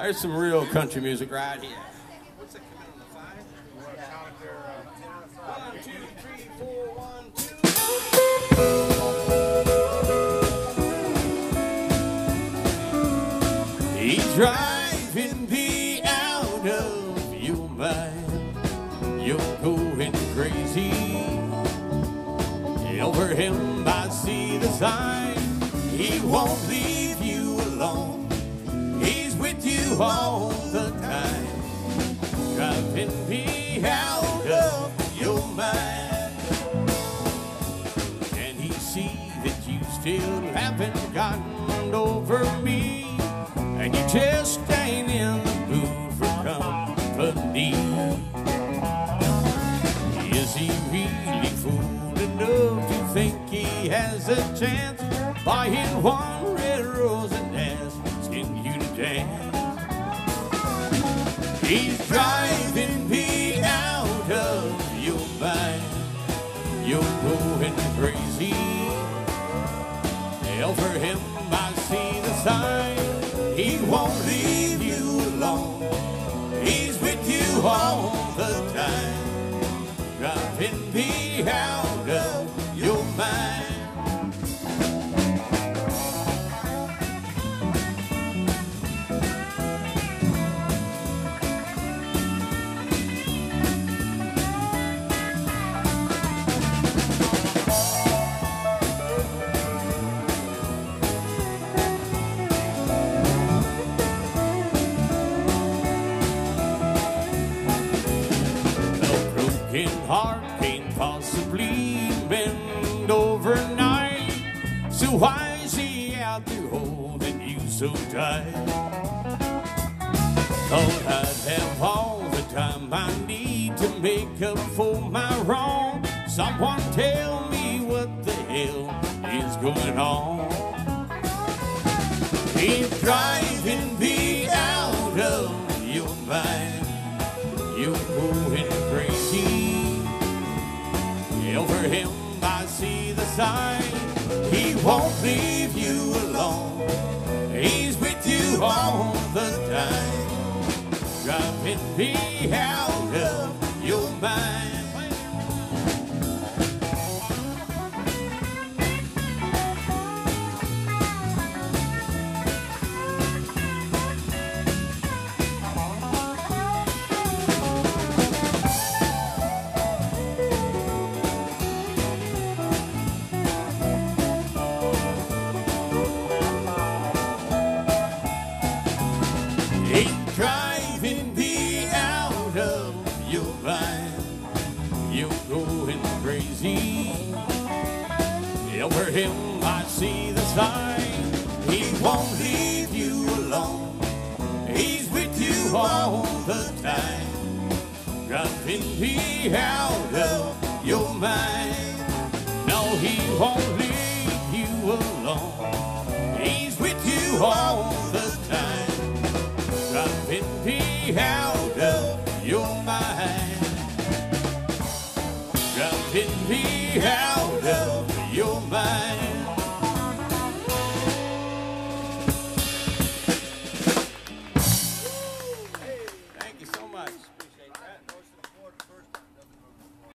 There's some real country music right here. He's driving me out of your mind. You're going crazy. Over him, I see the sign. He won't leave all the time. Driving me out of your mind. Can he see that you still haven't gotten over me? And you just ain't in the mood for company. Is he really fool enough to think he has a chance? Buying one I see the sign. He won't leave you alone. He's with you all the time. Driving me out heart can't possibly bend overnight. So why is he out there holding you so tight? Thought I'd have all the time I need to make up for my wrong. Someone tell me what the hell is going on. Keep driving me out of your mind. You're going sign. He won't leave you alone. He's with you all the time. Driving me out of your mind. Over him I see the sign. He won't leave you alone. He's with you all the time. Driving me out of your mind. No, he won't leave you alone. He's with you all the time. Driving me out. jumping me out of your mind.